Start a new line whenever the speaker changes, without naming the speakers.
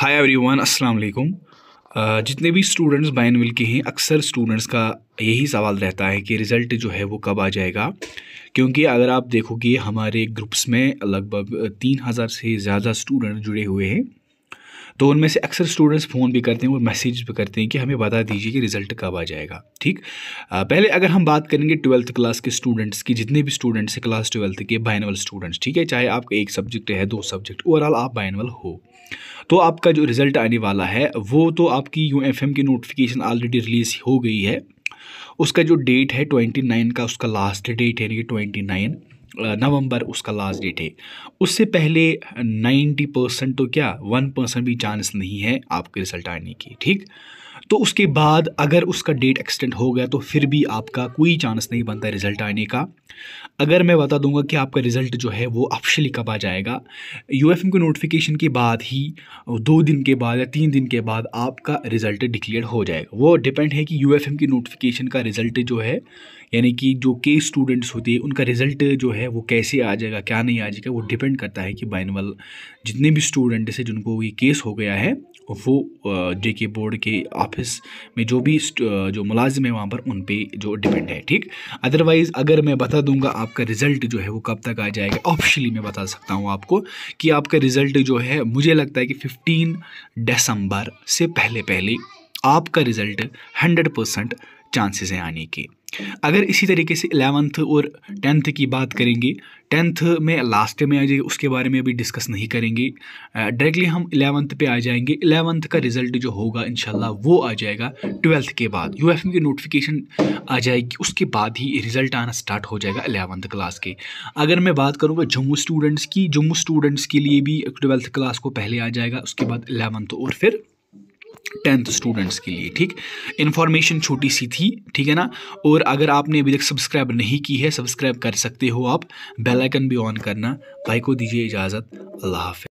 Hi everyone अस्सलाम वालेकुम। जितने भी स्टूडेंट्स बाइनविल के हैं, अक्सर स्टूडेंट्स का यही सवाल रहता है कि रिज़ल्ट जो है वो कब आ जाएगा? क्योंकि अगर आप देखोगे, हमारे ग्रुप्स में लगभग तीन हज़ार से ज़्यादा स्टूडेंट जुड़े हुए हैं। तो उनमें से अक्सर स्टूडेंट्स फ़ोन भी करते हैं और मैसेज भी करते हैं कि हमें बता दीजिए कि रिज़ल्ट कब आ जाएगा, ठीक? पहले अगर हम बात करेंगे ट्वेल्थ क्लास के स्टूडेंट्स की, जितने भी स्टूडेंट्स हैं क्लास ट्वेल्थ के बाइनवल स्टूडेंट्स ठीक है? चाहे आपका एक सब्जेक्ट है, दो सब्जेक्ट ओवरऑल आप बाइनवल हो। तो आपका जो रिज़ल्ट आने वाला है, वो तो आपकी यू एफ़ एम की नोटिफिकेशन ऑलरेडी रिलीज़ हो गई है। उसका जो डेट है ट्वेंटी नाइन का, उसका लास्ट डेट है यानी कि ट्वेंटी नाइन नवंबर उसका लास्ट डेट है। उससे पहले नाइन्टी परसेंट तो क्या वन परसेंट भी चांस नहीं है आपके रिज़ल्ट आने की, ठीक? तो उसके बाद अगर उसका डेट एक्सटेंड हो गया तो फिर भी आपका कोई चांस नहीं बनता रिज़ल्ट आने का। अगर मैं बता दूँगा कि आपका रिज़ल्ट जो है, वो ऑफिशियली कब आ जाएगा? यू एफ़ के नोटिफिकेशन के बाद ही, दो दिन के बाद या तीन दिन के बाद आपका रिज़ल्ट डिक्लेयर हो जाएगा। वो डिपेंड है कि यू एफ़ की नोटिफिकेशन का रिज़ल्ट जो है, यानी कि जो के स्टूडेंट्स होते हैं, उनका रिज़ल्ट जो है, वो कैसे आ जाएगा, क्या नहीं आ जाएगा, वो डिपेंड करता है कि बाइनवल जितने भी स्टूडेंट्स हैं, जिनको ये केस हो गया है, वो जे के बोर्ड के ऑफ़िस में जो भी जो मुलाजिम है वहाँ पर, उन पर जो डिपेंड है, ठीक? अदरवाइज़ अगर मैं बता दूँगा आपका रिज़ल्ट जो है वो कब तक आ जाएगा ऑफिशली मैं बता सकता हूँ आपको कि आपका रिज़ल्ट जो है, मुझे लगता है कि फिफ्टीन दिसंबर से पहले पहले आपका रिज़ल्ट हंड्रेड परसेंट चांसेस हैं आने के। अगर इसी तरीके से एलेवंथ और टेंथ की बात करेंगे, टेंथ में लास्ट में आ जाएगी, उसके बारे में अभी डिस्कस नहीं करेंगे। डायरेक्टली हम इलेवंथ पे आ जाएँगे। एलेवंथ का रिज़ल्ट जो होगा, इंशाल्लाह वो आ जाएगा ट्वेल्थ के बाद। यू एफ़ की नोटिफिकेशन आ जाएगी, उसके बाद ही रिज़ल्ट आना स्टार्ट हो जाएगा एलेवंथ क्लास के। अगर मैं बात करूँगा जम्मू स्टूडेंट्स की, जम्मू स्टूडेंट्स के लिए भी ट्वेल्थ क्लास को पहले आ जाएगा, उसके बाद एलेवंथ और फिर टेंथ स्टूडेंट्स के लिए, ठीक? इन्फॉर्मेशन छोटी सी थी, ठीक है ना? और अगर आपने अभी तक सब्सक्राइब नहीं की है सब्सक्राइब कर सकते हो आप। बेल आइकन भी ऑन करना। भाई को दीजिए इजाज़त। अल्लाह हाफि